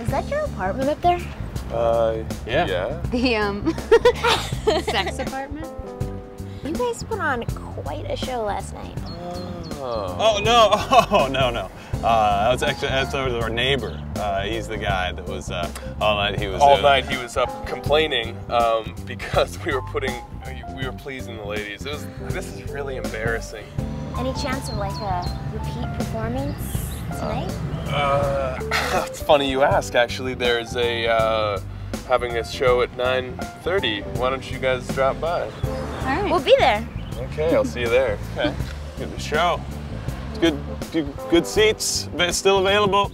Is that your apartment up there? Uh, Yeah. Yeah. The um sex apartment? You guys put on quite a show last night. Oh. Oh no! Oh no no! Uh, that was actually that's our neighbor. Uh, he's the guy that was uh, all night. He was All uh, night he was up complaining um, because we were putting, we were pleasing the ladies. It was, this is really embarrassing. Any chance of like a repeat performance tonight? it's funny you ask. Actually, there's a uh, having a show at 9:30. Why don't you guys drop by? All right. We'll be there. Okay, I'll see you there. Okay. Good show. Good, good, good seats. Still available.